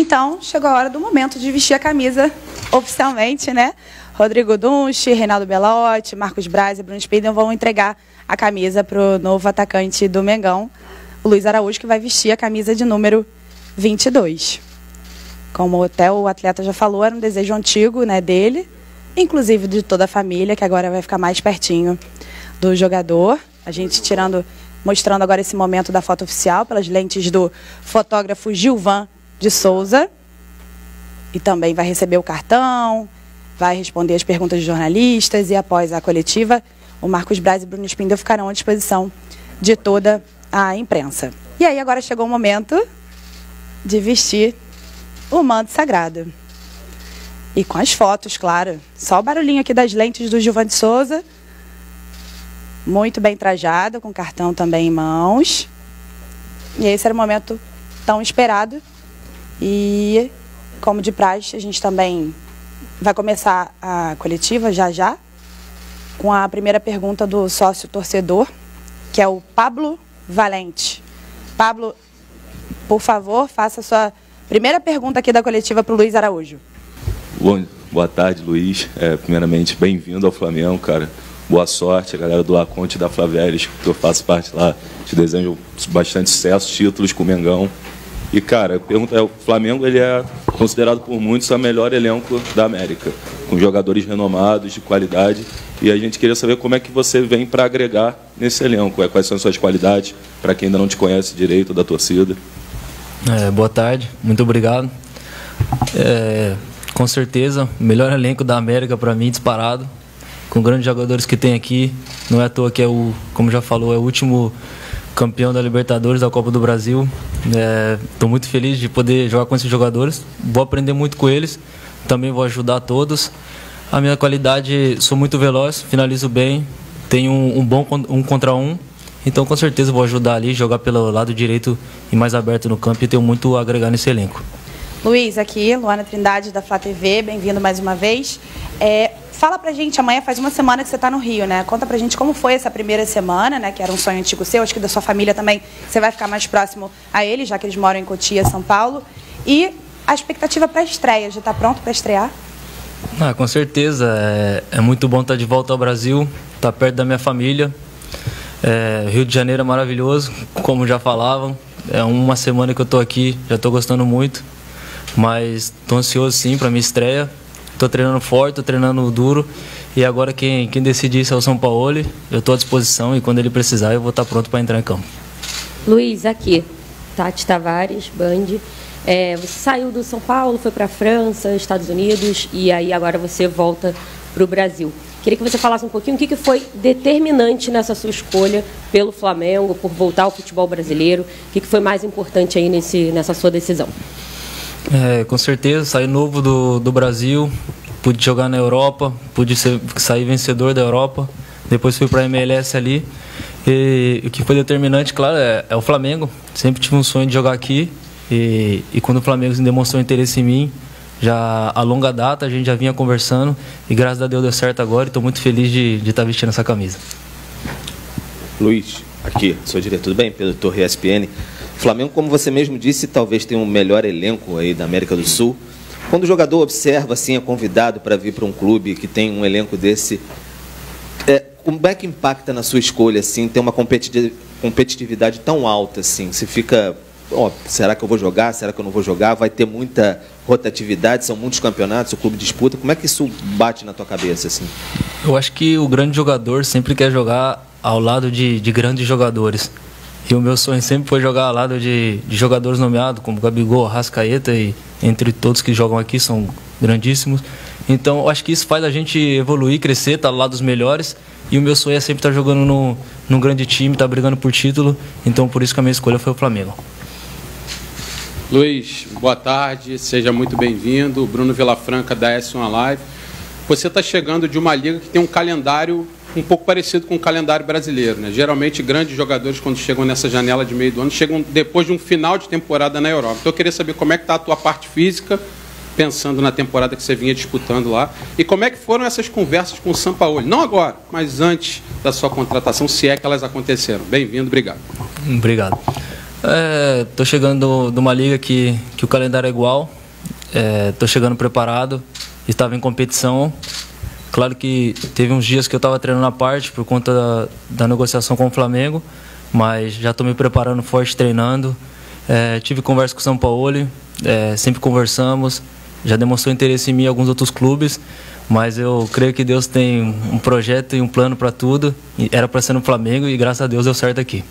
Então, chegou a hora do momento de vestir a camisa oficialmente, né? Rodrigo Dunche, Reinaldo Belotti, Marcos Braz e Bruno Spindel vão entregar a camisa para o novo atacante do Mengão, o Luiz Araújo, que vai vestir a camisa de número 22. Como até o atleta já falou, era um desejo antigo né, dele, inclusive de toda a família, que agora vai ficar mais pertinho do jogador. A gente tirando, mostrando agora esse momento da foto oficial pelas lentes do fotógrafo Gilvan de Souza. E também vai receber o cartão, vai responder as perguntas de jornalistas e após a coletiva, o Marcos Braz e Bruno Spindel ficarão à disposição de toda a imprensa. E aí agora chegou o momento de vestir o manto sagrado. E com as fotos, claro. Só o barulhinho aqui das lentes do Gilvan de Souza. Muito bem trajado, com cartão também em mãos. E esse era o momento tão esperado. E, como de praxe, a gente também vai começar a coletiva já já, com a primeira pergunta do sócio torcedor, que é o Pablo Valente. Pablo, por favor, faça a sua primeira pergunta aqui da coletiva para o Luiz Araújo. Bom, boa tarde, Luiz. É, primeiramente, bem-vindo ao Flamengo, cara. Boa sorte, a galera do Laconte e da Flaveres, que eu faço parte lá. Te desejo bastante sucesso, títulos com o Mengão. E, cara, pergunta é, o Flamengo ele é considerado por muitos o melhor elenco da América, com jogadores renomados, de qualidade. E a gente queria saber como é que você vem para agregar nesse elenco, é, quais são as suas qualidades, para quem ainda não te conhece direito da torcida. É, boa tarde, muito obrigado. É, com certeza, melhor elenco da América para mim, disparado. Com grandes jogadores que tem aqui. Não é à toa que é o, como já falou, é o último campeão da Libertadores, da Copa do Brasil. Estou é, muito feliz de poder jogar com esses jogadores. Vou aprender muito com eles. Também vou ajudar todos. A minha qualidade, sou muito veloz, finalizo bem, tenho um, um bom um contra um. Então, com certeza, vou ajudar ali, jogar pelo lado direito e mais aberto no campo e tenho muito a agregar nesse elenco. Luiz, aqui, Luana Trindade da Flá TV, bem-vindo mais uma vez. É, Fala pra gente, amanhã faz uma semana que você está no Rio, né? Conta pra gente como foi essa primeira semana, né? Que era um sonho antigo seu, acho que da sua família também. Você vai ficar mais próximo a eles, já que eles moram em Cotia, São Paulo. E a expectativa para a estreia, já está pronto para estrear? Ah, com certeza. É, é, muito bom estar de volta ao Brasil, estar perto da minha família. É, Rio de Janeiro é maravilhoso, como já falavam. É uma semana que eu estou aqui, já estou gostando muito. Mas estou ansioso sim para minha estreia. Estou treinando forte, estou treinando duro. E agora quem, quem decide isso é o São Paulo. Eu estou à disposição e quando ele precisar eu vou estar pronto para entrar em campo. Luiz, aqui. Tati Tavares, Band. É, você saiu do São Paulo, foi para a França, Estados Unidos e aí agora você volta para o Brasil. Queria que você falasse um pouquinho o que, que foi determinante nessa sua escolha pelo Flamengo, por voltar ao futebol brasileiro. O que, que foi mais importante aí nesse, nessa sua decisão? É, com certeza, saí novo do, do Brasil, pude jogar na Europa, pude ser, sair vencedor da Europa, depois fui para a MLS ali. E o que foi determinante, claro, é, é, o Flamengo. Sempre tive um sonho de jogar aqui e, e quando o Flamengo demonstrou interesse em mim, já a longa data a gente já vinha conversando e graças a Deus deu certo agora estou muito feliz de, de estar tá vestindo essa camisa. Luiz, aqui, sou diretor, tudo bem? Pedro Torre ESPN. Flamengo, como você mesmo disse, talvez tenha um melhor elenco aí da América do Sul. Quando o jogador observa, assim, é convidado para vir para um clube que tem um elenco desse, é, como é que impacta na sua escolha, assim, ter uma competitividade tão alta, assim? Você fica, ó, será que eu vou jogar? Será que eu não vou jogar? Vai ter muita rotatividade, são muitos campeonatos, o clube disputa. Como é que isso bate na tua cabeça, assim? Eu acho que o grande jogador sempre quer jogar ao lado de, de grandes jogadores. E o meu sonho sempre foi jogar ao lado de, de jogadores nomeados, como Gabigol, Rascaeta e entre todos que jogam aqui, são grandíssimos. Então, acho que isso faz a gente evoluir, crescer, estar tá lado dos melhores. E o meu sonho é sempre estar tá jogando no, num grande time, estar tá brigando por título. Então, por isso que a minha escolha foi o Flamengo. Luiz, boa tarde, seja muito bem-vindo. Bruno Vilafranca da S1 Live. Você está chegando de uma liga que tem um calendário um pouco parecido com o calendário brasileiro. Né? Geralmente, grandes jogadores, quando chegam nessa janela de meio do ano, chegam depois de um final de temporada na Europa. Então, eu queria saber como é que está a tua parte física, pensando na temporada que você vinha disputando lá, e como é que foram essas conversas com o Sampaoli. Não agora, mas antes da sua contratação, se é que elas aconteceram. Bem-vindo, obrigado. Obrigado. É, tô chegando de uma liga que, que o calendário é igual. É, tô chegando preparado. Estava em competição. Claro que teve uns dias que eu estava treinando à parte por conta da, da, negociação com o Flamengo, mas já estou me preparando forte treinando. É, tive conversa com o São Paulo, é, sempre conversamos. Já demonstrou interesse em mim em alguns outros clubes, mas eu creio que Deus tem um projeto e um plano para tudo. Era para ser no Flamengo e graças a Deus deu certo aqui.